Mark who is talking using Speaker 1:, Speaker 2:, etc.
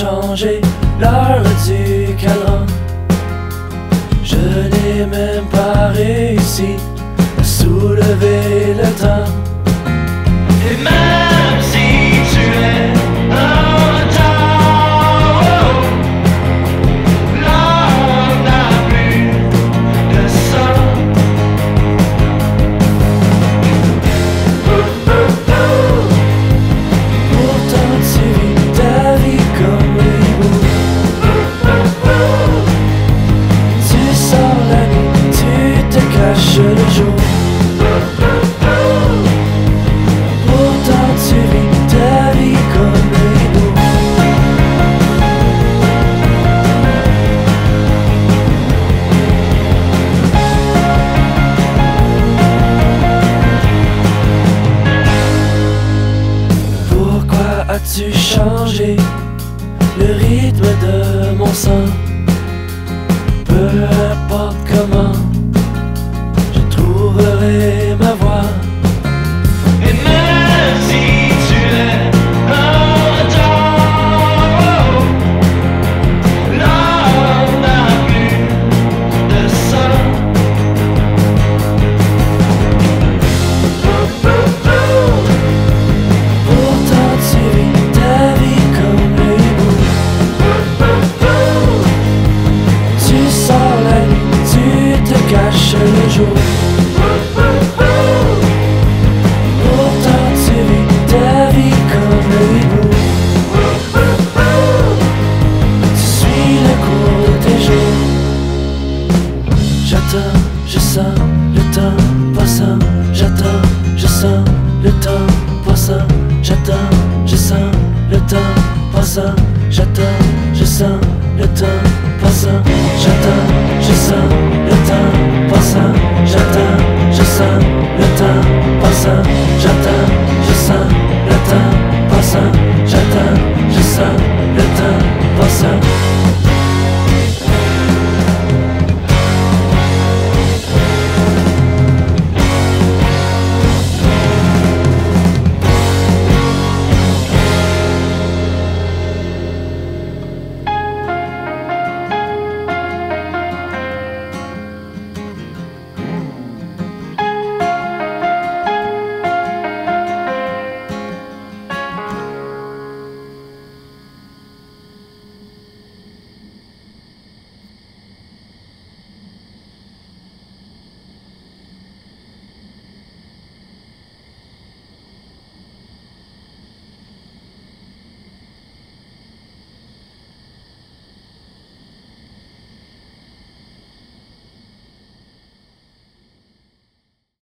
Speaker 1: changer l'heure du cadran. Je
Speaker 2: n'ai même
Speaker 1: pas réussi à soulever le temps. Et même Peux-tu changer le rythme de mon? Peu sens, je sens le temps passant, j'attends, je sens le temps poisson, j'attends, je sens le temps poisson, j'attends, je sens le temps poisson, j'attends, je sens le temps poisson, j'attends, je sens le temps poisson, j'attends, je sens le temps poisson, j'attends, je sens le temps poisson.